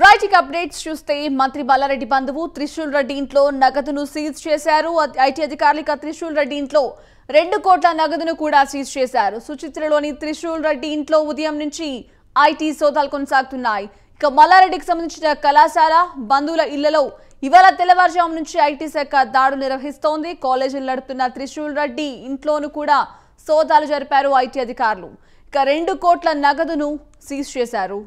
Right updates చూస్తే మంత్రి బాలారెడ్డి బంధువు త్రిశూల్ రెడ్డి ఇంట్లో నగదును సీజ్ చేశారు. ఐటీ అధికారులు ఇక త్రిశూల్ రెడ్డి ఇంట్లో రెండు కోట్ల నగదును కూడా సీజ్ చేశారు. సుచిత్రలోని త్రిశూల్ రెడ్డి ఇంట్లో ఉదయం నుంచి ఐటీ సోదాలు కొనసాగుతున్నాయి. ఇక మల్లారెడ్డికి సంబంధించిన కళాశాల బంధువుల ఇళ్ళలో ఇవాళ తెల్లవారుజాము నుంచి ఐటీ శాఖ దాడులు నిర్వహిస్తోంది. కాలేజీలు నడుపుతున్న త్రిశూల్ రెడ్డి ఇంట్లోనూ కూడా సోదాలు జరిపారు ఐటీ అధికారులు. ఇక రెండు కోట్ల నగదును సీజ్ చేశారు.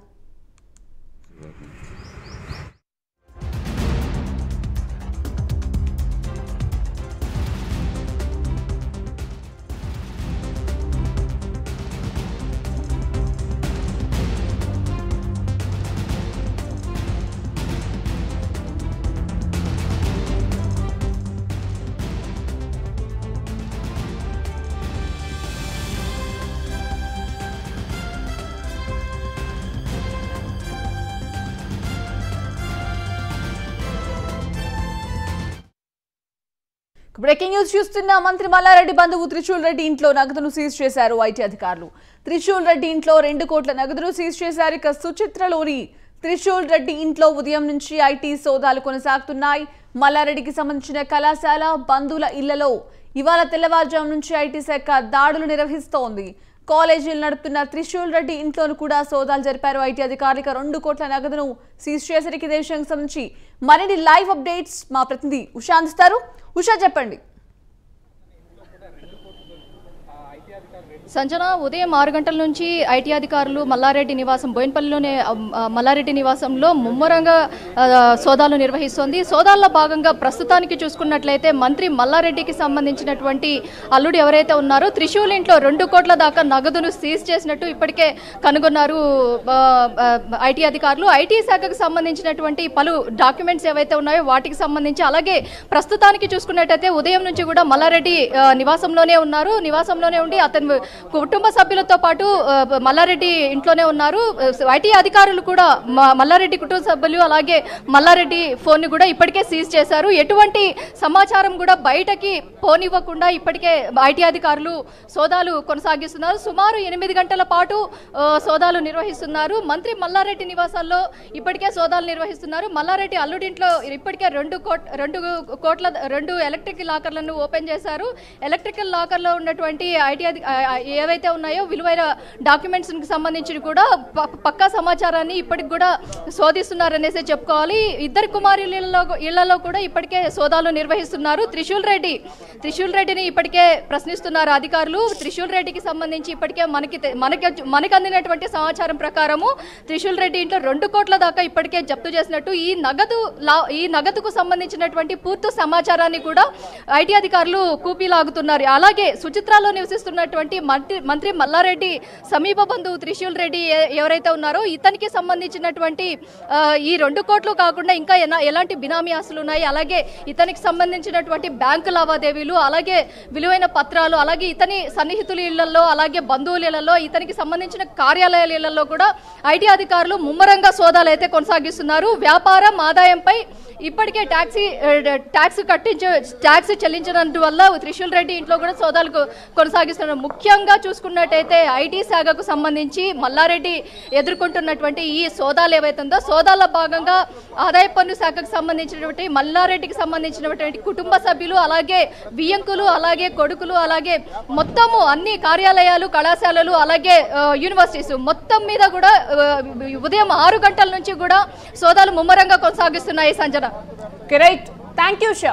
బ్రేకింగ్ న్యూస్ చూస్తున్న మంత్రి మల్లారెడ్డి బంధువు త్రిశూల్ రెడ్డి ఇంట్లో నగదును సీజ్ చేశారు ఐటీ అధికారులు. త్రిశూల్ రెడ్డి ఇంట్లో రెండు కోట్ల నగదును సీజ్ చేశారు. ఇక సుచిత్రలోని త్రిశూల్ రెడ్డి ఇంట్లో ఉదయం నుంచి ఐటీ సోదాలు కొనసాగుతున్నాయి. మల్లారెడ్డికి సంబంధించిన కళాశాల బంధువుల ఇళ్ళలో ఇవాళ తెల్లవారుజాము నుంచి ఐటీ శాఖ దాడులు నిర్వహిస్తోంది. కాలేజీలు నడుపుతున్న త్రిశూల్ రెడ్డి ఇంట్లోనూ కూడా సోదాలు జరిపారు. ఐటీ అధికారులకు రెండు కోట్ల నగదును సీజ్ చేసరికి ఇదే విషయానికి సంబంధించి మరిన్ని లైవ్ అప్డేట్స్ మా ప్రతినిధి ఉషా అందిస్తారు. ఉషా చెప్పండి. సంజన ఉదయం ఆరు గంటల నుంచి ఐటీ అధికారులు మల్లారెడ్డి నివాసం బోయినపల్లిలోనే మల్లారెడ్డి నివాసంలో ముమ్మరంగా సోదాలు నిర్వహిస్తోంది. సోదాల్లో భాగంగా ప్రస్తుతానికి చూసుకున్నట్లయితే మంత్రి మల్లారెడ్డికి సంబంధించినటువంటి అల్లుడు ఎవరైతే ఉన్నారో త్రిశూల్ ఇంట్లో రెండు కోట్ల దాకా నగదును సీజ్ చేసినట్టు ఇప్పటికే కనుగొన్నారు ఐటీ అధికారులు. ఐటీ శాఖకు సంబంధించినటువంటి పలు డాక్యుమెంట్స్ ఏవైతే ఉన్నాయో వాటికి సంబంధించి అలాగే ప్రస్తుతానికి చూసుకున్నట్టయితే ఉదయం నుంచి కూడా మల్లారెడ్డి నివాసంలోనే ఉన్నారు. నివాసంలోనే ఉండి అతను కుటుంబ సభ్యులతో పాటు మల్లారెడ్డి ఇంట్లోనే ఉన్నారు. ఐటీ అధికారులు కూడా మ- మల్లారెడ్డి కుటుంబ సభ్యులు అలాగే మల్లారెడ్డి ఫోన్ కూడా ఇప్పటికే సీజ్ చేశారు. ఎటువంటి సమాచారం కూడా బయటకి పోనివ్వకుండా ఇప్పటికే ఐటీ అధికారులు సోదాలు కొనసాగిస్తున్నారు. సుమారు ఎనిమిది గంటల పాటు సోదాలు నిర్వహిస్తున్నారు. మంత్రి మల్లారెడ్డి నివాసాల్లో ఇప్పటికే సోదాలు నిర్వహిస్తున్నారు. మల్లారెడ్డి అల్లుడింట్లో ఇప్పటికే రెండు కోట్ రెండు కోట్ల రెండు ఎలక్ట్రిక్ లాకర్లను ఓపెన్ చేశారు. ఎలక్ట్రికల్ లాకర్లో ఉన్నటువంటి ఐటీ ఏవైతే ఉన్నాయో విలువైన డాక్యుమెంట్స్కి సంబంధించి కూడా పక్కా సమాచారాన్ని ఇప్పటికి కూడా శోధిస్తున్నారనేసి చెప్పుకోవాలి. ఇద్దరు కుమారులలో ఇళ్ళలో కూడా ఇప్పటికే సోదాలు నిర్వహిస్తున్నారు. త్రిశూల్ రెడ్డి త్రిశూల్ రెడ్డిని ఇప్పటికే ప్రశ్నిస్తున్నారు అధికారులు. త్రిశూల్ రెడ్డికి సంబంధించి ఇప్పటికే మనకి మనకి మనకి అందినటువంటి సమాచారం ప్రకారము త్రిశూల్ రెడ్డి ఇంట్లో రెండు కోట్ల దాకా ఇప్పటికే జప్తు చేసినట్టు ఈ నగదు లా- ఈ నగదుకు సంబంధించినటువంటి పూర్తి సమాచారాన్ని కూడా ఐటీ అధికారులు కూపీలాగుతున్నారు అలాగే సుచిత్రాలో నివసిస్తున్నటువంటి మంత్రి మంత్రి మల్లారెడ్డి సమీప బంధువు త్రిశూల్ రెడ్డి ఎవరైతే ఉన్నారో ఇతనికి సంబంధించినటువంటి ఈ రెండు కోట్లు కాకుండా ఇంకా ఎలాంటి బినామీ ఆస్తులు ఉన్నాయి? అలాగే ఇతనికి సంబంధించినటువంటి బ్యాంకు లావాదేవీలు అలాగే విలువైన పత్రాలు అలాగే ఇతని సన్నిహితుల ఇళ్ళలో అలాగే బంధువుల ఇళ్ళలో ఇతనికి సంబంధించిన కార్యాలయాల ఇళ్ళలో కూడా ఐటీ అధికారులు ముమ్మరంగా సోదాలు అయితే కొనసాగిస్తున్నారు. వ్యాపారం ఆదాయంపై ఇప్పటికే ట్యాక్సీ ట్యాక్స్ కట్టించే ట్యాక్స్ చెల్లించినందు వల్ల త్రిశూల్ రెడ్డి ఇంట్లో కూడా సోదాలు కొనసాగిస్తున్నారు. ముఖ్యంగా చూసుకున్నట్టయితే ఐటీ శాఖకు సంబంధించి మల్లారెడ్డి ఎదుర్కొంటున్నటువంటి ఈ సోదాలు ఏవైతే ఉందో భాగంగా ఆదాయ పన్ను శాఖకు సంబంధించినటువంటి మల్లారెడ్డికి సంబంధించినటువంటి కుటుంబ సభ్యులు అలాగే బియ్యంకులు అలాగే కొడుకులు అలాగే మొత్తము అన్ని కార్యాలయాలు కళాశాలలు అలాగే యూనివర్సిటీస్ మొత్తం మీద కూడా ఉదయం ఆరు గంటల నుంచి కూడా సోదాలు ముమ్మరంగా కొనసాగిస్తున్నాయి Sanjana right thank you Shah